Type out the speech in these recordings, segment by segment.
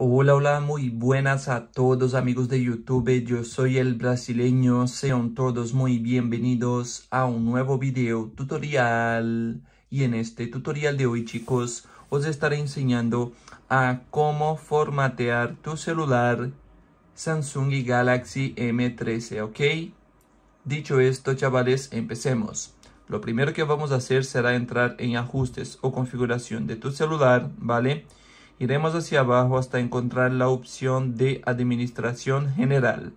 Hola, hola, muy buenas a todos amigos de YouTube, yo soy el brasileño, sean todos muy bienvenidos a un nuevo video tutorial. Y en este tutorial de hoy chicos, os estaré enseñando a cómo formatear tu celular Samsung Galaxy M13, ¿ok? Dicho esto chavales, empecemos. Lo primero que vamos a hacer será entrar en ajustes o configuración de tu celular, ¿vale? vale Iremos hacia abajo hasta encontrar la opción de administración general.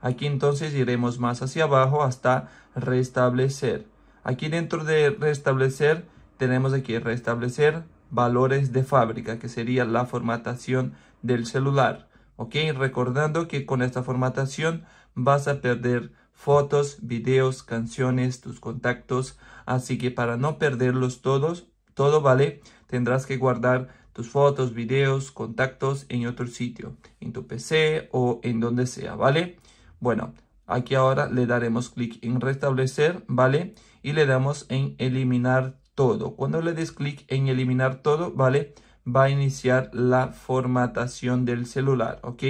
Aquí entonces iremos más hacia abajo hasta restablecer. Aquí dentro de restablecer tenemos aquí restablecer valores de fábrica que sería la formatación del celular. Ok, recordando que con esta formatación vas a perder fotos, videos, canciones, tus contactos. Así que para no perderlos todos, todo vale, tendrás que guardar tus fotos, videos, contactos en otro sitio, en tu PC o en donde sea, ¿vale? Bueno, aquí ahora le daremos clic en restablecer, ¿vale? Y le damos en eliminar todo. Cuando le des clic en eliminar todo, ¿vale? Va a iniciar la formatación del celular, ¿ok?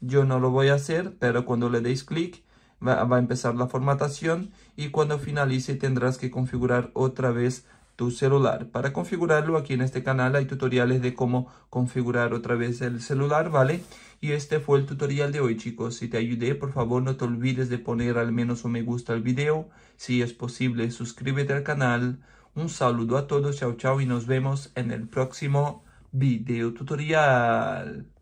Yo no lo voy a hacer, pero cuando le deis clic, va, va a empezar la formatación y cuando finalice tendrás que configurar otra vez celular. Para configurarlo aquí en este canal hay tutoriales de cómo configurar otra vez el celular, ¿vale? Y este fue el tutorial de hoy chicos. Si te ayudé, por favor no te olvides de poner al menos un me gusta al video. Si es posible, suscríbete al canal. Un saludo a todos, chao chao y nos vemos en el próximo video tutorial.